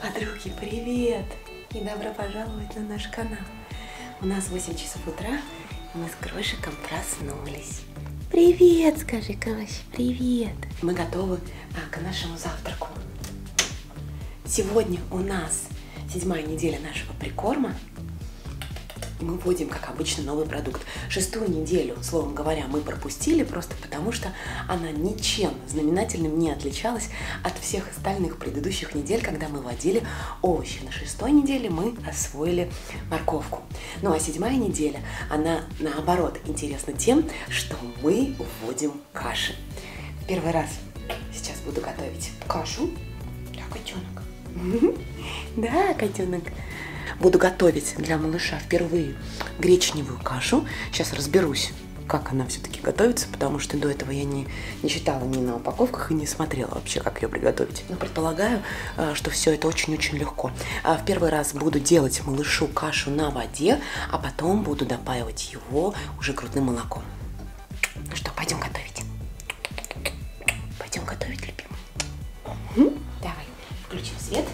Подруги, привет! И добро пожаловать на наш канал. У нас 8 часов утра, и мы с Крошиком проснулись. Привет, скажи, Крош, привет! Мы готовы а, к нашему завтраку. Сегодня у нас седьмая неделя нашего прикорма – мы вводим, как обычно, новый продукт. Шестую неделю, словом говоря, мы пропустили просто потому, что она ничем знаменательным не отличалась от всех остальных предыдущих недель, когда мы вводили овощи. На шестой неделе мы освоили морковку. Ну а седьмая неделя, она наоборот интересна тем, что мы вводим каши. Первый раз сейчас буду готовить кашу. Да, котенок. Да, котенок буду готовить для малыша впервые гречневую кашу. Сейчас разберусь, как она все-таки готовится, потому что до этого я не, не читала ни на упаковках и не смотрела вообще, как ее приготовить. Но предполагаю, э, что все это очень-очень легко. А в первый раз буду делать малышу кашу на воде, а потом буду допаивать его уже грудным молоком. Ну что, пойдем готовить. Пойдем готовить, любимый. Давай, включим свет.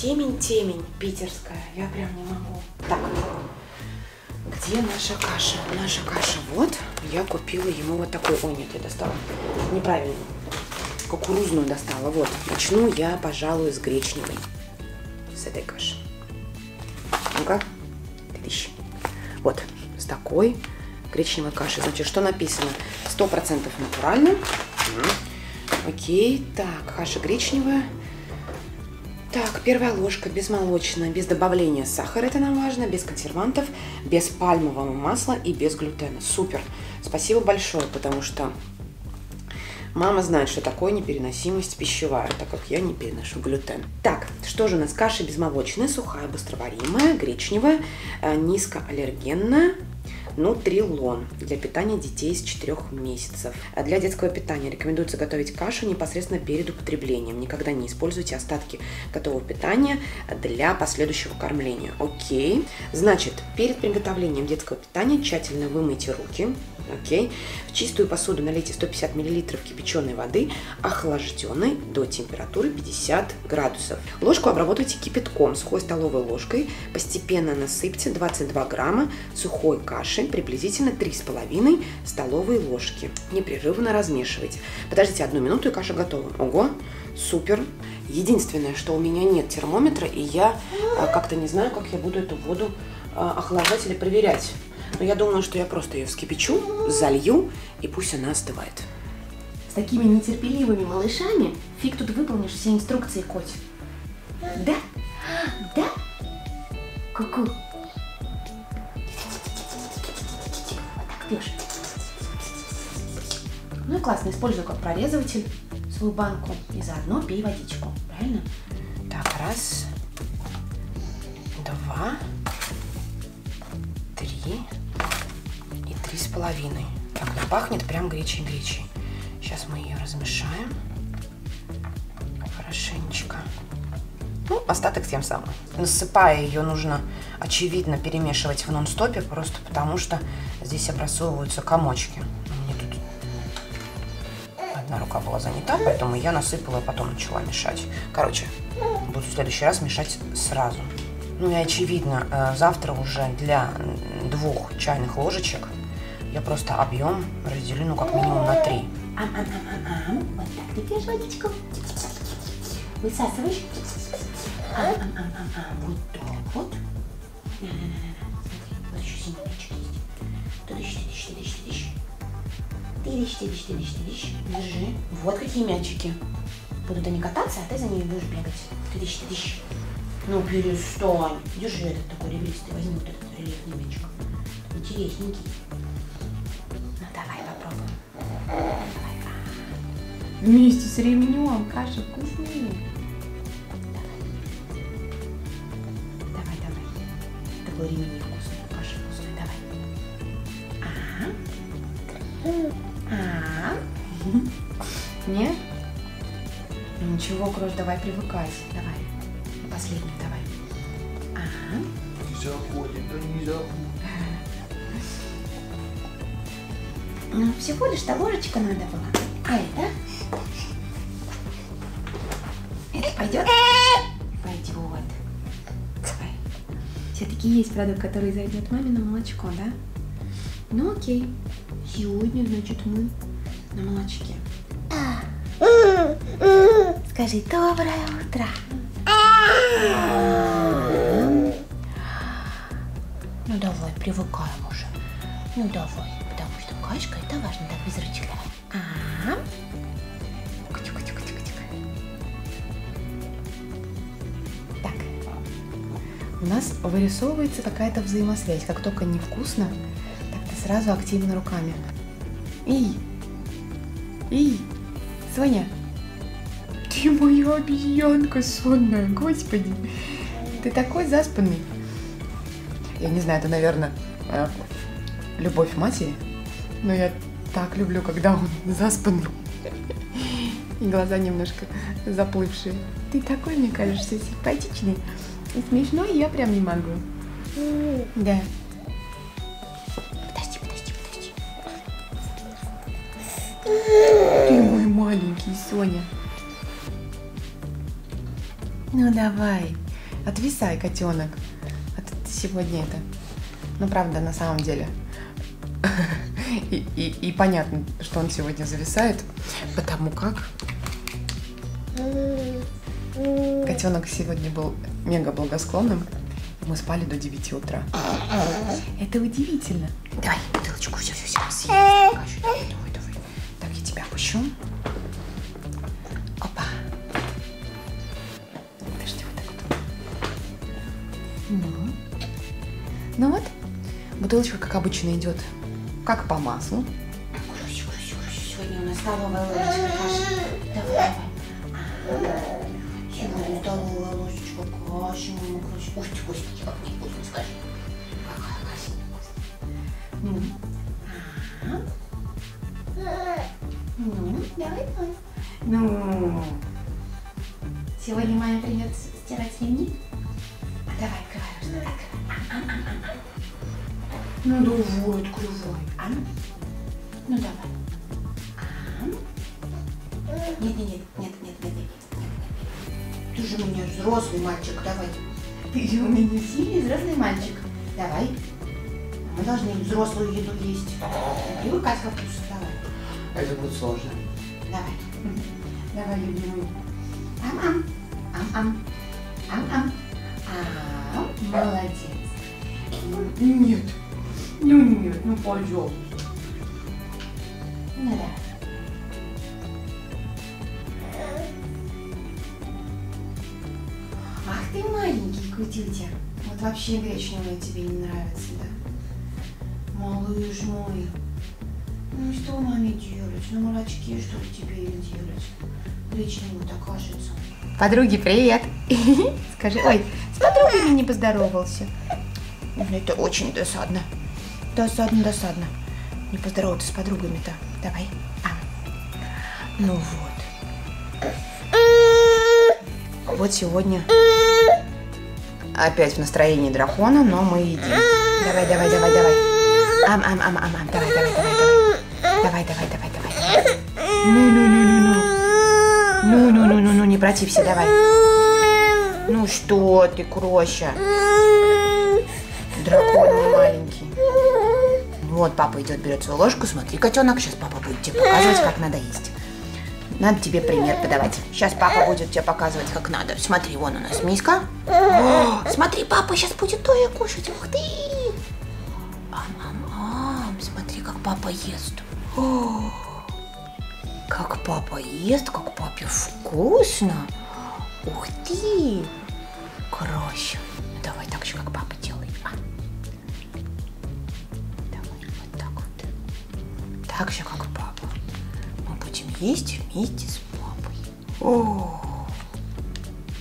Темень, темень питерская. Я прям не могу. Так, где наша каша? Наша каша вот. Я купила ему вот такой. Ой, нет, я достала. Неправильно. Кукурузную достала. Вот. Начну я, пожалуй, с гречневой. С этой каши. Ну-ка. Вот. С такой гречневой кашей. Значит, что написано? Сто процентов натурально. Окей. Так, каша гречневая. Так, первая ложка безмолочная, без добавления сахара, это нам важно, без консервантов, без пальмового масла и без глютена. Супер. Спасибо большое, потому что мама знает, что такое непереносимость пищевая, так как я не переношу глютен. Так, что же у нас? Каша безмолочная, сухая, быстроваримая, гречневая, э, низкоаллергенная, Нутрилон для питания детей с 4 месяцев. А для детского питания рекомендуется готовить кашу непосредственно перед употреблением. Никогда не используйте остатки готового питания для последующего кормления. Окей. Значит, перед приготовлением детского питания тщательно вымойте руки. Окей. В чистую посуду налейте 150 мл кипяченой воды, охлажденной до температуры 50 градусов. Ложку обработайте кипятком сухой столовой ложкой. Постепенно насыпьте 22 грамма сухой каши, приблизительно 3,5 столовые ложки. Непрерывно размешивайте. Подождите одну минуту и каша готова. Ого, супер. Единственное, что у меня нет термометра, и я а, как-то не знаю, как я буду эту воду а, охлаждать или проверять. Но я думаю, что я просто ее вскипячу, залью, и пусть она остывает. С такими нетерпеливыми малышами фиг тут выполнишь все инструкции, котик. Да? Да? Ку-ку. Пьешь. Ну и классно, использую как прорезыватель свою банку и заодно пей водичку. Правильно? Так, раз, два, три и три с половиной. Так, она пахнет прям гречей-гречей. Сейчас мы ее размешаем хорошенечко. Ну, остаток тем самым. Насыпая ее нужно, очевидно, перемешивать в нон-стопе, просто потому что здесь образовываются комочки. Одна рука была занята, поэтому я насыпала и потом начала мешать. Короче, буду в следующий раз мешать сразу. Ну и очевидно, э, завтра уже для двух чайных ложечек я просто объем разделю, ну, как минимум на три. Высасываешь. Вот так вот. Вот еще семечки есть. Тыдыщ, тыдыщ, тыдыщ, тыдыщ. Тыдыщ, тыдыщ, тыдыщ, тыдыщ. Держи. Вот какие мячики. Будут они кататься, а ты за ними будешь бегать. Тыдыщ, тыдыщ. Ну, перестань. Держи этот такой ребристый. Возьми вот этот рельефный мячик. Интересненький. Ну, давай попробуем. Давай. Вместе с ремнем. Каша вкуснее. Это был ремень невкусный, каша вкусная. Давай. А. А. Нет? Ну, Ничего, Крош, давай привыкать. Давай. Последний давай. А. Не заходит, да не заходит. Ну, всего лишь-то ложечка надо было. А это? Пойдет? Пойдет. Все-таки есть продукт, который зайдет маме на молочко, да? Ну окей. Сегодня, значит, мы на молочке. Скажи доброе утро. Ну давай, привыкаем уже. Ну давай, потому что кашка это важно, так без рычага. А? Кутю-кутю-кутю-кутю. У нас вырисовывается какая-то взаимосвязь. Как только невкусно, так ты сразу активно руками. Эй! Эй! Соня! Ты моя обезьянка сонная, господи! Ты такой заспанный. Я не знаю, это, наверное, э, любовь матери, но я так люблю, когда он заспанный. И глаза немножко заплывшие. Ты такой, мне кажется, симпатичный и смешной, я прям не могу. Да. Подожди, подожди, подожди. Ты мой маленький, Соня. Ну давай, отвисай, котенок. А то ты сегодня это. Ну правда, на самом деле. И, и- и понятно, что он сегодня зависает, потому как котенок сегодня был мега благосклонным. Мы спали до 9 утра. Это удивительно. Давай, бутылочку, все, все, все. Кашу, давай, давай. Так, я тебя опущу. Опа. Подожди, вот так вот. Ну. Ну вот. Бутылочка, как обычно, идет как по маслу. Сегодня у нас столовая ложечка каши. Давай, давай. Каши, мама, круси. Ух ты, господи, как невкусно, скажи. Какая каша невкусная. Ну. Ну, давай, давай. Ну. Сегодня маме придется стирать ремни. А давай, открывай, рот, открывай. Ну давай, открывай. А? Ну давай. А? Нет, нет, нет, взрослый мальчик, давай. Ты у меня сильный взрослый мальчик. Давай. Мы должны взрослую еду есть. Привыкать к вкусу, давай. Это будет сложно. Давай. Давай, любимый. Ам-ам. Ам-ам. Ам-ам. Ам. Молодец. Нет. Ну нет, ну пожалуйста. Кутютя. Вот вообще гречневые тебе не нравятся, да? Малыш мой. Ну что маме делать? На молочке что ли тебе или делать? Гречневую-то кажется. Подруги, привет. Скажи, ой, с подругами не поздоровался. Это очень досадно. Досадно, досадно. Не поздороваться с подругами-то. Давай. А. Ну вот. Вот сегодня опять в настроении дракона, но мы едим. Давай, давай, давай, давай. Ам, ам, ам, ам, ам. Давай, давай, давай, давай. Давай, давай, давай, давай. Ну, ну, ну, ну, ну. Ну, ну, ну, ну, ну, не протився, давай. Ну что ты, Кроша? Дракон маленький. Вот папа идет, берет свою ложку. Смотри, котенок, сейчас папа будет тебе показывать, как надо есть. Надо тебе пример подавать. Сейчас папа будет тебе показывать, как надо. Смотри, вон у нас миска. О, смотри, папа сейчас будет то и кушать. Ух ты! Ам-ам-ам, смотри, как папа ест. О, как папа ест, как папе вкусно. Ух ты! Ну, давай так же, как папа делает. А. Давай вот так вот. Так же, как есть вместе с папой. О,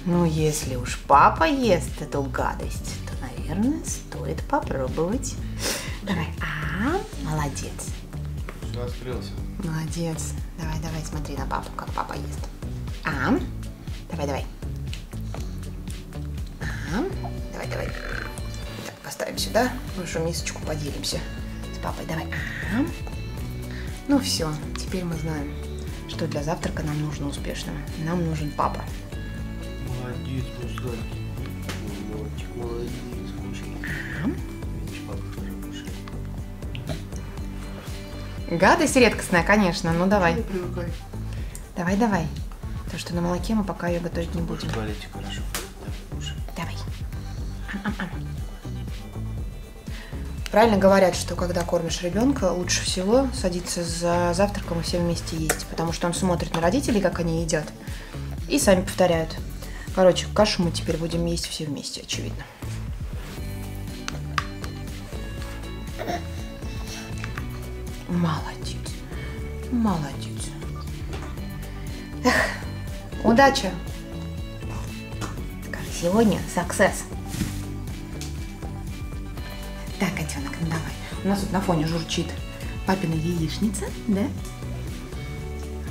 ну если уж папа ест эту гадость, то, наверное, стоит попробовать. Давай. А, молодец. Все, открылся. Молодец. Давай, давай, смотри на папу, как папа ест. А, давай, давай. А, давай, давай. Так, поставим сюда, нашу мисочку поделимся с папой. Давай. А. Ну все, теперь мы знаем, что для завтрака нам нужно успешного. Нам нужен папа. Молодец, мальчик, молодец, кушает. Гадость редкостная, конечно. Ну давай. Давай, давай. Потому что на молоке мы пока ее готовить не будем. В туалете хорошо. Правильно говорят, что когда кормишь ребенка, лучше всего садиться за завтраком и все вместе есть, потому что он смотрит на родителей, как они едят, и сами повторяют. Короче, кашу мы теперь будем есть все вместе, очевидно. Молодец. Молодец. Эх, удачи. Сегодня success. Котенок, ну давай. У нас тут на фоне журчит папина яичница, да?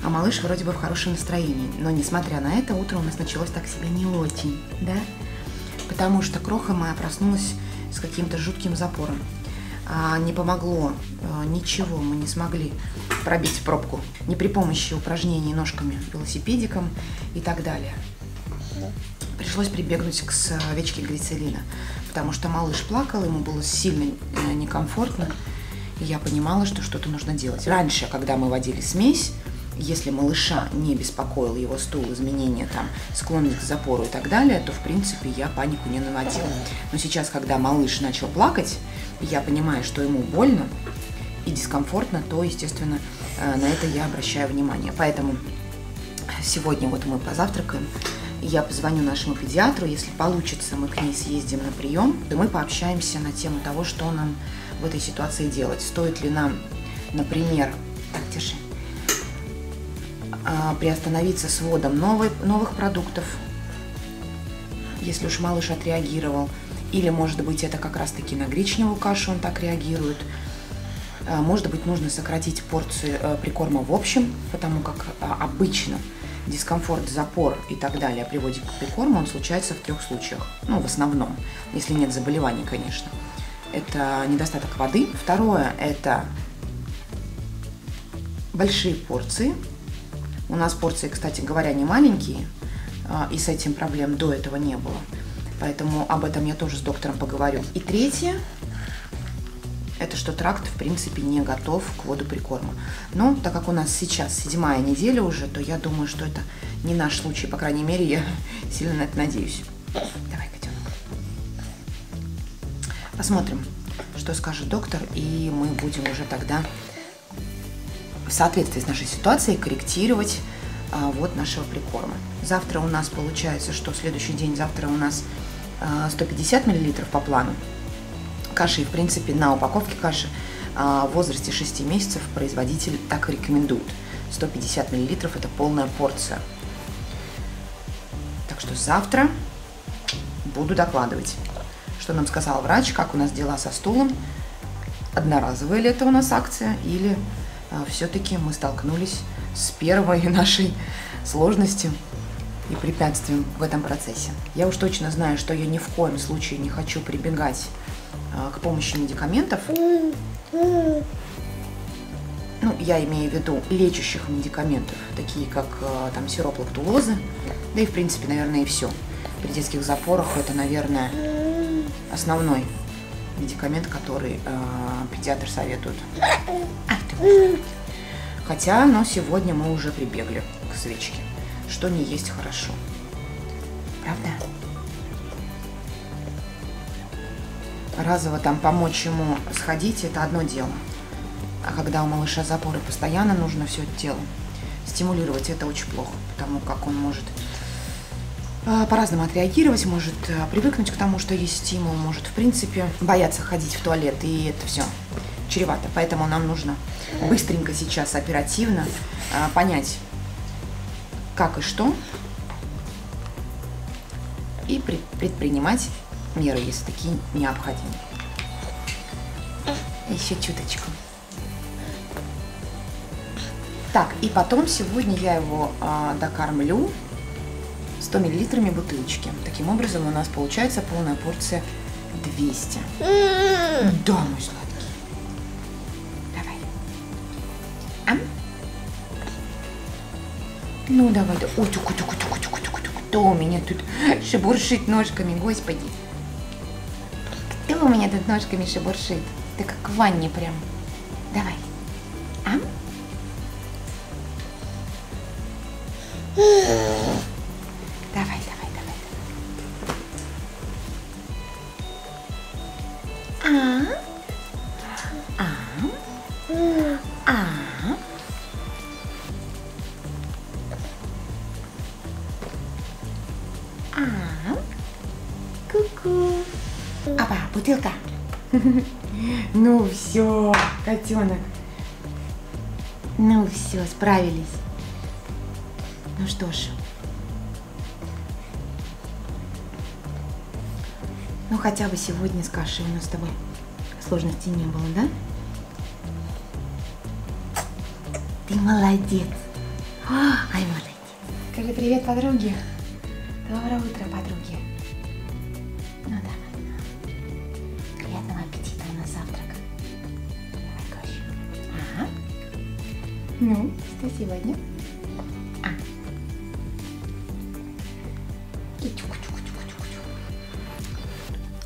А малыш вроде бы в хорошем настроении. Но несмотря на это, утро у нас началось так себе не очень, да? Потому что кроха моя проснулась с каким-то жутким запором. А, не помогло а, ничего, мы не смогли пробить пробку. Не при помощи упражнений ножками, велосипедиком и так далее. Пришлось прибегнуть к свечке глицерина, потому что малыш плакал, ему было сильно э, некомфортно, и я понимала, что что-то нужно делать. Раньше, когда мы водили смесь, если малыша не беспокоил его стул, изменения, там, склонность к запору и так далее, то, в принципе, я панику не наводила. Но сейчас, когда малыш начал плакать, я понимаю, что ему больно и дискомфортно, то, естественно, э, на это я обращаю внимание. Поэтому сегодня вот мы позавтракаем, я позвоню нашему педиатру, если получится, мы к ней съездим на прием, и мы пообщаемся на тему того, что нам в этой ситуации делать. Стоит ли нам, например, так, держи, а, приостановиться с вводом новой, новых продуктов, если уж малыш отреагировал, или, может быть, это как раз-таки на гречневую кашу он так реагирует. А, Может быть, нужно сократить порции э, прикорма в общем, потому как а, обычно дискомфорт, запор и так далее при вводе прикорма, он случается в трех случаях. Ну, в основном, если нет заболеваний, конечно. Это недостаток воды. Второе – это большие порции. У нас порции, кстати говоря, не маленькие, а, и с этим проблем до этого не было. Поэтому об этом я тоже с доктором поговорю. И третье – это что тракт, в принципе, не готов к воду прикорма. Но так как у нас сейчас седьмая неделя уже, то я думаю, что это не наш случай. По крайней мере, я сильно на это надеюсь. Давай, котенок. Посмотрим, что скажет доктор, и мы будем уже тогда в соответствии с нашей ситуацией корректировать а, вот нашего прикорма. Завтра у нас получается, что следующий день, завтра у нас а, 150 мл по плану. Каши, в принципе, на упаковке каши а, в возрасте 6 месяцев производитель так и рекомендует. 150 мл это полная порция. Так что завтра буду докладывать, что нам сказал врач, как у нас дела со стулом, одноразовая ли это у нас акция или все-таки мы столкнулись с первой нашей сложностью и препятствием в этом процессе. Я уж точно знаю, что я ни в коем случае не хочу прибегать а, к помощи медикаментов. Ну, я имею в виду лечащих медикаментов, такие как а, там сироп лактулозы, да и в принципе, наверное, и все. При детских запорах это, наверное, основной медикамент, который э, педиатр советует. А, Хотя, но сегодня мы уже прибегли к свечке, что не есть хорошо. Правда? Разово там помочь ему сходить, это одно дело. А когда у малыша запоры постоянно нужно все тело стимулировать, это очень плохо, потому как он может а, по-разному отреагировать, может а, привыкнуть к тому, что есть стимул, может, в принципе, бояться ходить в туалет, и это все чревато. Поэтому нам нужно быстренько сейчас, оперативно а, понять, как и что, и предпринимать меры, если такие необходимы. Еще чуточку. Так, и потом сегодня я его а, докормлю 100 миллилитрами бутылочки. Таким образом у нас получается полная порция 200. Да, мой сладкий. Давай. Ам? Ну, давай. Да. Ой, тюку, тюку, тюку, тюку, тюку, тюку. Кто у меня тут шебуршит ножками, господи? У меня тут ножками шебуршит? Ты как в ванне прям. Давай. Ну все, котенок. Ну все, справились. Ну что ж. Ну хотя бы сегодня с кашей у нас с тобой сложностей не было, да? Ты молодец. Ай, молодец. Скажи привет, подруге. Доброе утро, подруги. Ну, что сегодня? А.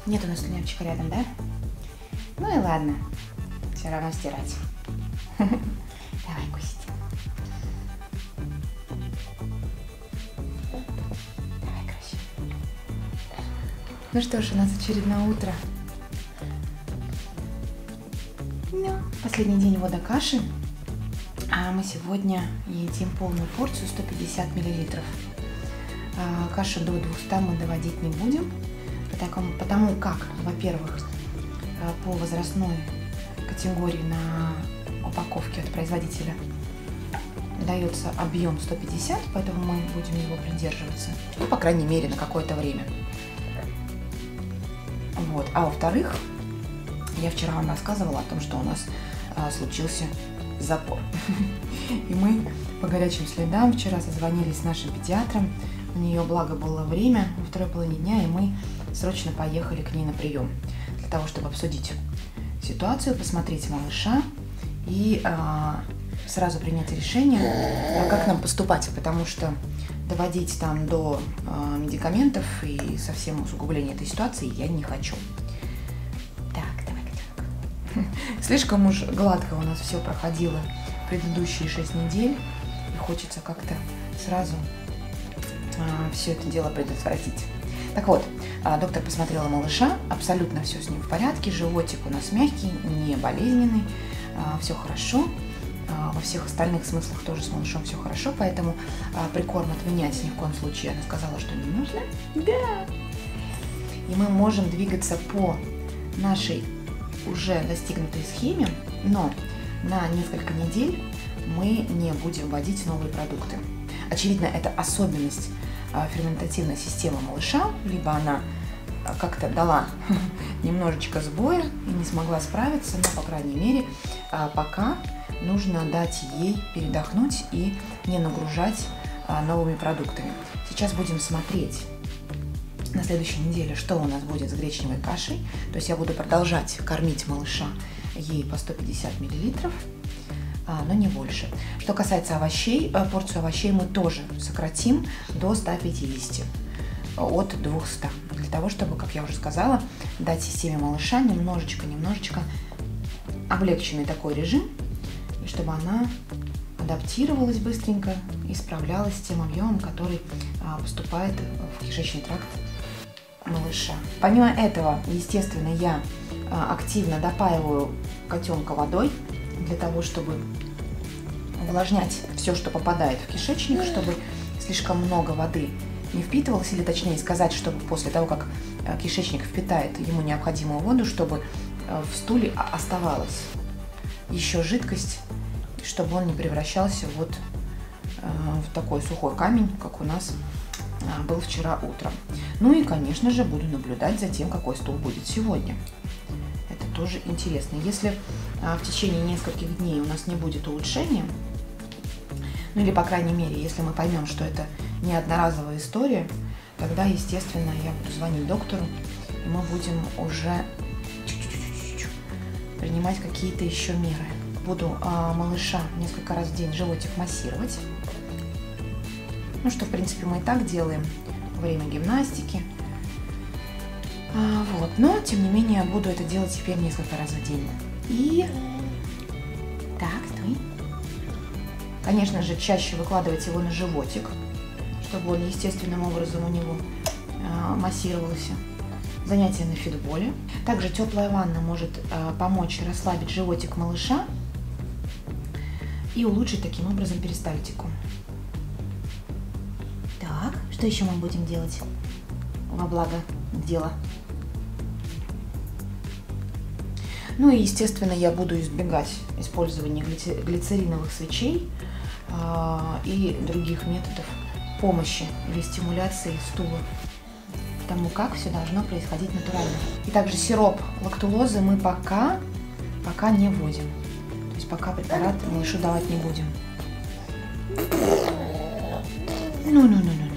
Нет у нас слюнявчика рядом, да? Ну и ладно. Все равно стирать. Давай, Костя. Давай, Костя. Ну что ж, у нас очередное утро. Ну, последний день вода каши. А мы сегодня едим полную порцию 150 миллилитров. А, Кашу до 200 мы доводить не будем, потому, потому как, во-первых, а, по возрастной категории на упаковке от производителя дается объем 150, поэтому мы будем его придерживаться, ну, по крайней мере, на какое-то время. Вот. А во-вторых, я вчера вам рассказывала о том, что у нас а, случился запор. И мы по горячим следам вчера созвонились с нашим педиатром. У нее, благо, было время во второй половине дня, и мы срочно поехали к ней на прием для того, чтобы обсудить ситуацию, посмотреть малыша и а, сразу принять решение, а как нам поступать, потому что доводить там до а, медикаментов и совсем усугубления этой ситуации я не хочу. Слишком уж гладко у нас все проходило предыдущие 6 недель, и хочется как-то сразу а, все это дело предотвратить. Так вот, а, доктор посмотрела малыша, абсолютно все с ним в порядке, животик у нас мягкий, не болезненный, а, все хорошо. А, Во всех остальных смыслах тоже с малышом все хорошо, поэтому прикорм отменять ни в коем случае она сказала, что не нужно. Да. И мы можем двигаться по нашей уже достигнутой схеме, но на несколько недель мы не будем вводить новые продукты. Очевидно, это особенность а, ферментативной системы малыша, либо она а, как-то дала немножечко сбоя и не смогла справиться, но, по крайней мере, а, пока нужно дать ей передохнуть и не нагружать новыми продуктами. Сейчас будем смотреть на следующей неделе, что у нас будет с гречневой кашей. То есть я буду продолжать кормить малыша ей по 150 миллилитров, а, но не больше. Что касается овощей, э, порцию овощей мы тоже сократим до 150 от 200 для того, чтобы, как я уже сказала, дать системе малыша немножечко-немножечко облегченный такой режим, и чтобы она адаптировалась быстренько и справлялась с тем объемом, который а, поступает в кишечный тракт малыша. Помимо этого, естественно, я а, активно допаиваю котенка водой для того, чтобы увлажнять все, что попадает в кишечник, чтобы слишком много воды не впитывалось, или точнее сказать, чтобы после того, как э, кишечник впитает ему необходимую воду, чтобы э, в стуле оставалась еще жидкость, чтобы он не превращался вот в такой сухой камень, как у нас а, был вчера утром. Ну и, конечно же, буду наблюдать за тем, какой стул будет сегодня. Это тоже интересно. Если а, в течение нескольких дней у нас не будет улучшения, ну или, по крайней мере, если мы поймем, что это не одноразовая история, тогда, естественно, я буду звонить доктору, и мы будем уже принимать какие-то еще меры. Буду а, малыша несколько раз в день животик массировать. Ну, что, в принципе, мы и так делаем время гимнастики. А, вот. Но, тем не менее, буду это делать теперь несколько раз в день. И... Так, стой. Конечно же, чаще выкладывать его на животик, чтобы он естественным образом у него а, массировался. Занятия на фитболе. Также теплая ванна может а, помочь расслабить животик малыша и улучшить таким образом перистальтику. Что еще мы будем делать во благо дела? Ну и, естественно, я буду избегать использования глицериновых свечей а, и других методов помощи или стимуляции стула. Потому как все должно происходить натурально. И также сироп лактулозы мы пока, пока не вводим. То есть пока препарат малышу давать не будем. Ну-ну-ну-ну-ну.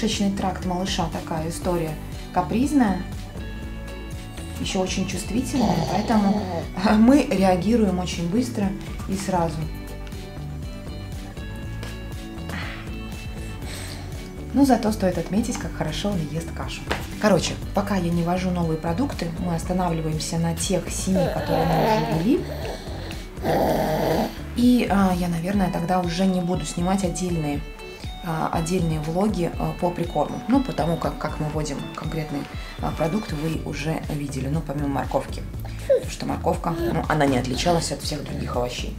Кишечный тракт малыша такая история капризная, еще очень чувствительная, поэтому мы реагируем очень быстро и сразу. Но зато стоит отметить, как хорошо он ест кашу. Короче, пока я не ввожу новые продукты, мы останавливаемся на тех семи, которые мы уже ввели. И а, я, наверное, тогда уже не буду снимать отдельные, отдельные влоги а, по прикорму. Ну, потому как, как мы вводим конкретный а, продукт, вы уже видели, ну, помимо морковки. Потому что морковка, ну, она не отличалась от всех других овощей.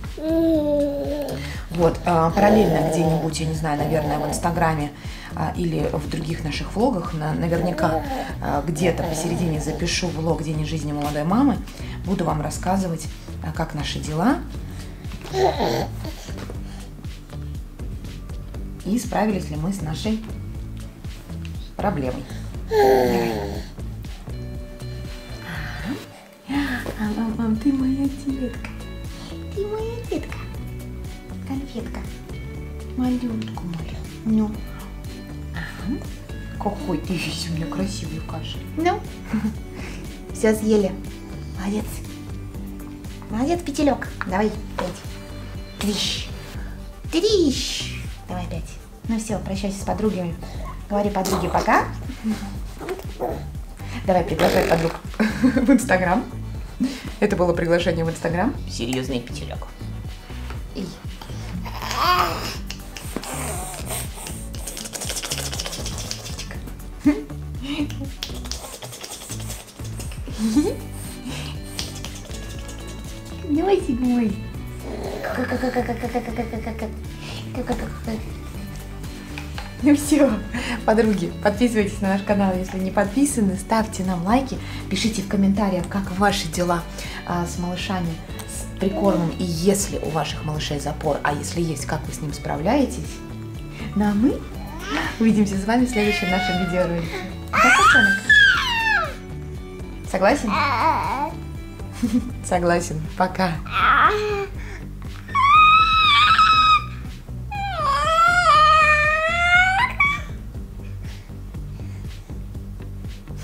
Вот, а, параллельно где-нибудь, я не знаю, наверное, в Инстаграме а, или в других наших влогах, на- наверняка а, где-то посередине запишу влог «День из жизни молодой мамы», буду вам рассказывать, а, как наши дела, и справились ли мы с нашей проблемой. Давай. А, мам, мам, ты моя детка. Ты моя детка. Конфетка. Малютку мою. Ну. Ага. Какой ты весь у меня красивый каша. Ну, все съели. Молодец. Молодец, пятелек. Давай, пять. Трищ. Трищ. Давай пять. Ну все, прощайся с подругами. Говори подруге пока. Давай приглашай подруг в Инстаграм. Это было приглашение в Инстаграм. Серьезный пятелек. Ну все, подруги, подписывайтесь на наш канал, если не подписаны, ставьте нам лайки, пишите в комментариях, как ваши дела а, с малышами, с прикормом, и если у ваших малышей запор, а если есть, как вы с ним справляетесь. Ну а мы увидимся с вами в следующем нашем видеоролике. Котенок? Согласен? Согласен. Пока.